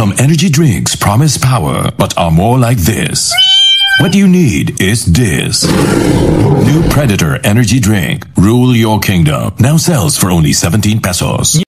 Some energy drinks promise power, but are more like this. What you need is this. New Predator energy drink. Rule your kingdom. Now sells for only 17 pesos.